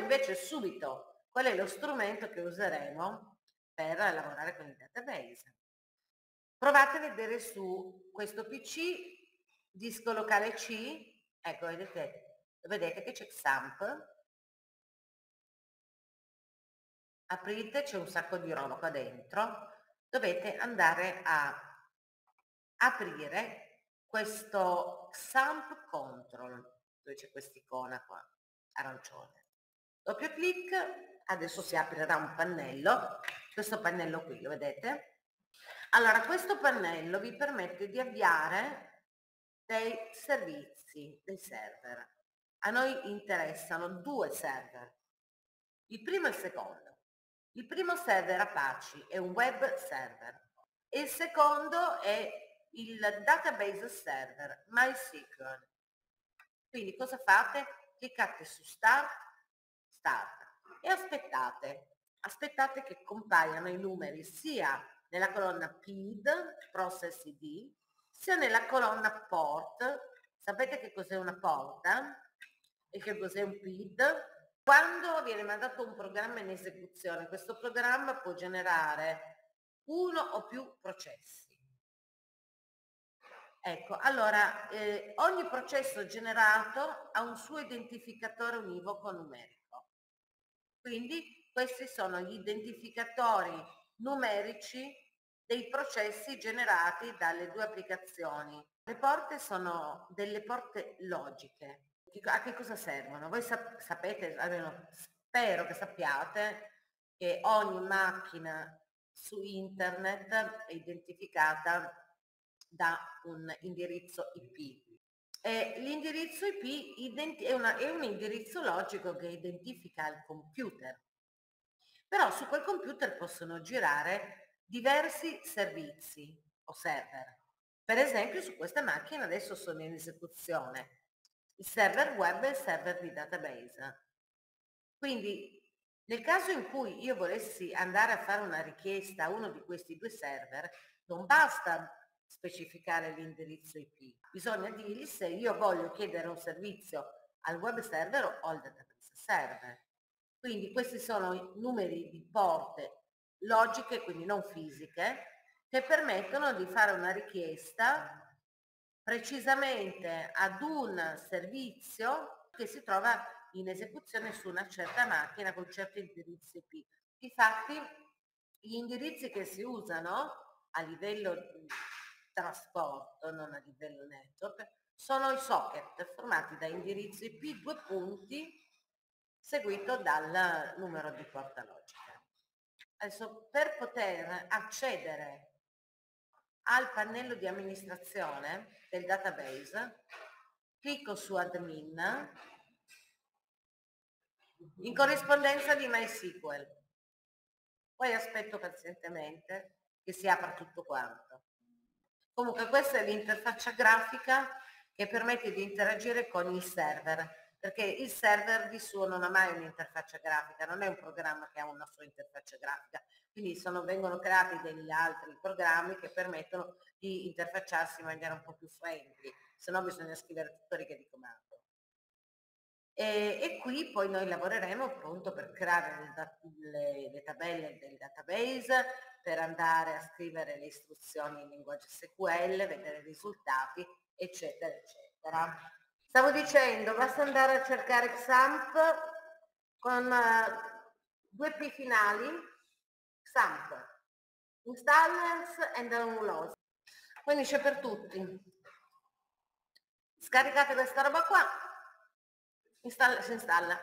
invece subito qual è lo strumento che useremo per lavorare con il database. Provate a vedere su questo PC, disco locale C, ecco vedete, vedete che c'è XAMPP, aprite, c'è un sacco di roba qua dentro, dovete andare a aprire questo XAMPP Control, dove c'è quest'icona qua, arancione. Doppio clic, adesso si aprirà un pannello, questo pannello qui, lo vedete? Allora, questo pannello vi permette di avviare dei servizi, dei server. A noi interessano due server, il primo e il secondo. Il primo server Apache è un web server e il secondo è il database server MySQL. Quindi cosa fate? Cliccate su Start, Start e aspettate. Aspettate che compaiano i numeri sia nella colonna PID, Process ID, sia nella colonna Port. Sapete che cos'è una porta? E che cos'è un PID? Quando viene mandato un programma in esecuzione, questo programma può generare uno o più processi. Ecco, allora eh, ogni processo generato ha un suo identificatore univoco numerico. Quindi questi sono gli identificatori numerici dei processi generati dalle due applicazioni. Le porte sono delle porte logiche, a che cosa servono? Voi sap- sapete, almeno spero che sappiate, che ogni macchina su internet è identificata da un indirizzo IP. E l'indirizzo IP è, una, è un indirizzo logico che identifica il computer. Però su quel computer possono girare diversi servizi o server. Per esempio su questa macchina adesso sono in esecuzione il server web e il server di database. Quindi nel caso in cui io volessi andare a fare una richiesta a uno di questi due server, non basta specificare l'indirizzo IP, bisogna dirgli se io voglio chiedere un servizio al web server o al database server. Quindi questi sono i numeri di porte logiche, quindi non fisiche, che permettono di fare una richiesta precisamente ad un servizio che si trova in esecuzione su una certa macchina con certi indirizzi IP. Infatti gli indirizzi che si usano a livello trasporto, non a livello network, sono i socket formati da indirizzo IP due punti seguito dal numero di porta logica. Adesso per poter accedere al pannello di amministrazione del database, clicco su admin in corrispondenza di MySQL. Poi aspetto pazientemente che si apra tutto quanto. Comunque questa è l'interfaccia grafica che permette di interagire con il server, perché il server di suo non ha mai un'interfaccia grafica, non è un programma che ha una sua interfaccia grafica, quindi sono, vengono creati degli altri programmi che permettono di interfacciarsi in maniera un po' più friendly, se no bisogna scrivere tutto righe di comando. E, e, qui poi noi lavoreremo appunto per creare le, le, le, tabelle del database, per andare a scrivere le istruzioni in linguaggio SQL, vedere i risultati, eccetera, eccetera. Stavo dicendo, basta andare a cercare XAMPP con uh, due P finali, XAMPP, installers and downloads. Quindi c'è per tutti. Scaricate questa roba qua, installa, si installa.